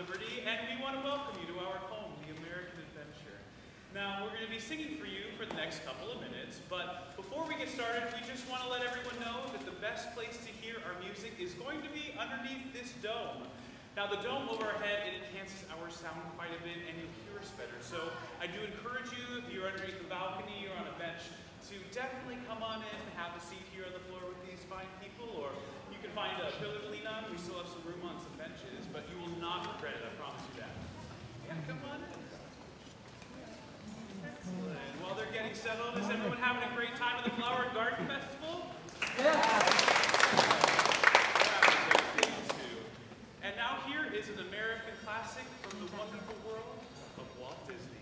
Liberty, and we want to welcome you to our home, the American Adventure. Now, we're going to be singing for you for the next couple of minutes, but before we get started, we just want to let everyone know that the best place to hear our music is going to be underneath this dome. Now, the dome over our head, it enhances our sound quite a bit, and you'll hear us better. So I do encourage you, if you're underneath the balcony or on a bench, to definitely come on in and have a seat here on the floor with these fine people, or you can find a pillar to lean on. We still have some room on some benches, but you will not regret it, I promise you that. Yeah, come on in. Excellent. While they're getting settled, is everyone having a great time at the Flower Garden Festival? Yeah. And now here is an American classic from the wonderful world of Walt Disney.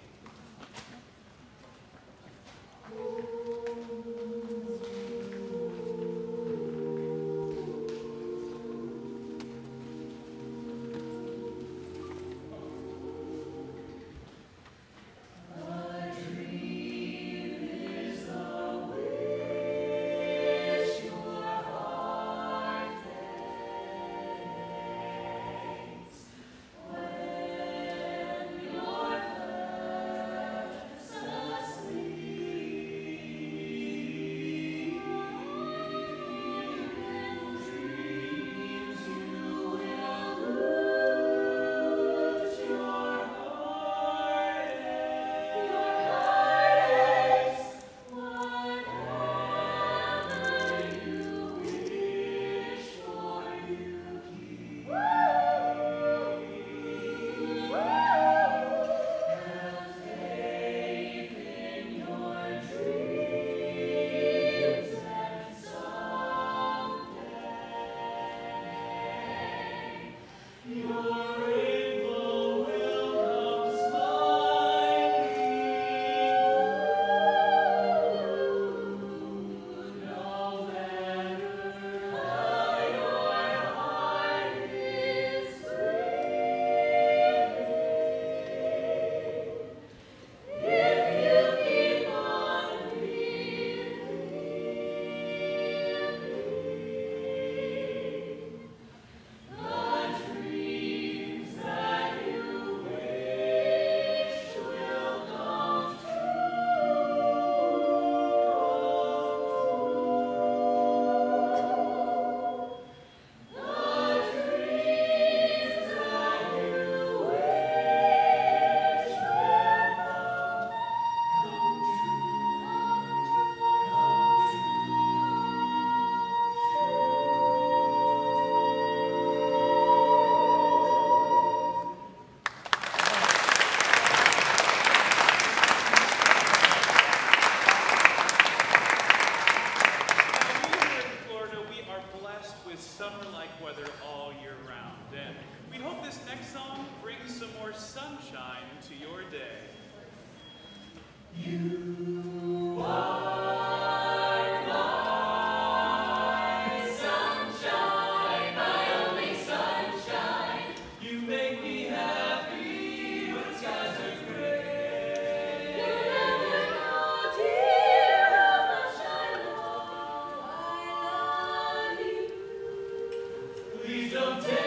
Please don't